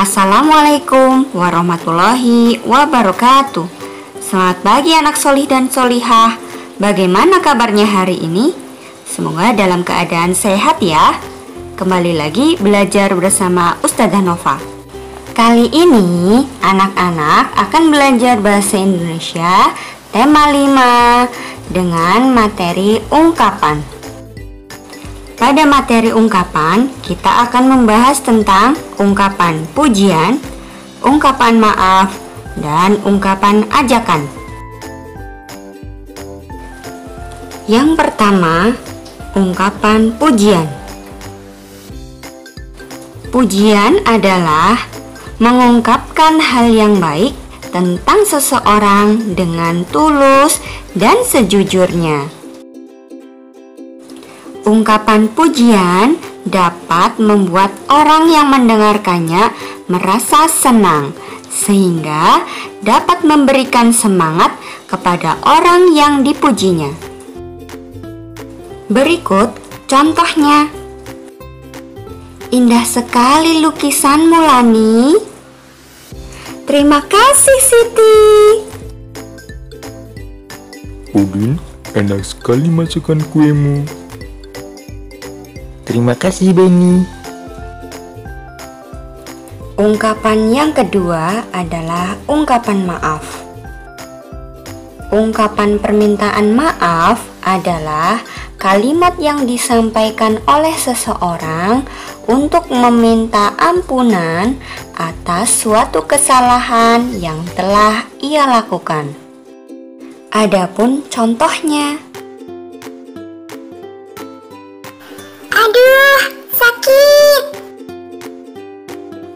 Assalamualaikum warahmatullahi wabarakatuh Selamat pagi anak solih dan solihah Bagaimana kabarnya hari ini? Semoga dalam keadaan sehat ya. Kembali lagi belajar bersama Ustazah Nova. Kali ini anak-anak akan belajar bahasa Indonesia Tema 5 dengan materi ungkapan. Pada materi ungkapan, kita akan membahas tentang ungkapan pujian, ungkapan maaf, dan ungkapan ajakan. Yang pertama, ungkapan pujian. Pujian adalah mengungkapkan hal yang baik tentang seseorang dengan tulus dan sejujurnya. Ungkapan pujian dapat membuat orang yang mendengarkannya merasa senang, sehingga dapat memberikan semangat kepada orang yang dipujinya. Berikut contohnya. Indah sekali lukisanmu, Lani. Terima kasih, Siti. Udin, enak sekali masakan kuemu. Terima kasih Benny. Ungkapan yang kedua adalah ungkapan maaf. Ungkapan permintaan maaf adalah kalimat yang disampaikan oleh seseorang untuk meminta ampunan atas suatu kesalahan yang telah ia lakukan. Adapun contohnya, Aduh, sakit.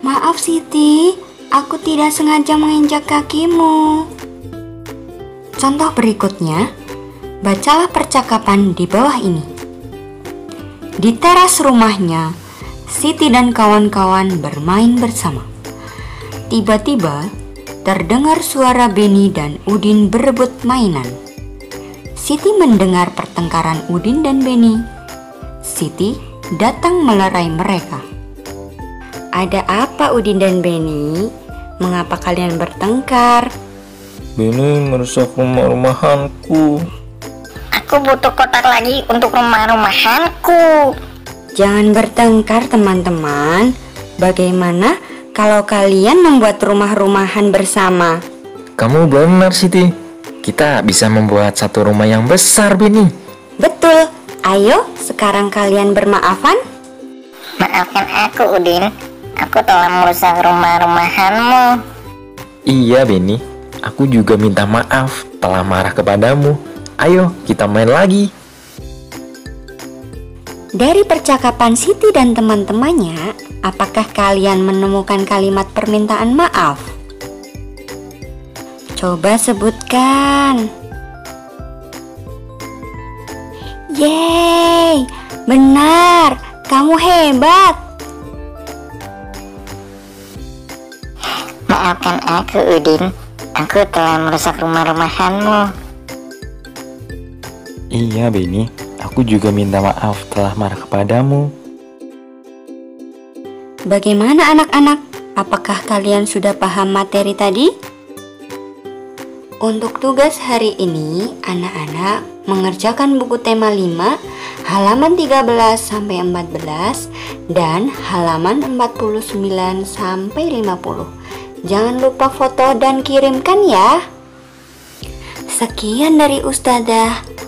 Maaf Siti, aku tidak sengaja menginjak kakimu. Contoh berikutnya, bacalah percakapan di bawah ini. Di teras rumahnya, Siti dan kawan-kawan bermain bersama. Tiba-tiba, terdengar suara Beni dan Udin berebut mainan. Siti mendengar pertengkaran Udin dan Beni. Siti datang melerai mereka. Ada apa Udin dan Beni? Mengapa kalian bertengkar? Beni merusak rumah-rumahanku. Aku butuh kotak lagi untuk rumah-rumahanku. Jangan bertengkar teman-teman. Bagaimana kalau kalian membuat rumah-rumahan bersama? Kamu benar Siti. Kita bisa membuat satu rumah yang besar Beni. Betul. Ayo, sekarang kalian bermaafan? Maafkan aku, Udin. Aku telah merusak rumah-rumahanmu. Iya, Beni. Aku juga minta maaf telah marah kepadamu. Ayo, kita main lagi. Dari percakapan Siti dan teman-temannya, apakah kalian menemukan kalimat permintaan maaf? Coba sebutkan. Yeay, benar, kamu hebat. Maafkan aku, Udin. Aku telah merusak rumah-rumahanmu. Iya, Beni. Aku juga minta maaf telah marah kepadamu. Bagaimana anak-anak? Apakah kalian sudah paham materi tadi? Untuk tugas hari ini, anak-anak mengerjakan buku tema 5 halaman 13 sampai 14 dan halaman 49 sampai 50. Jangan lupa foto dan kirimkan ya. Sekian dari Ustazah.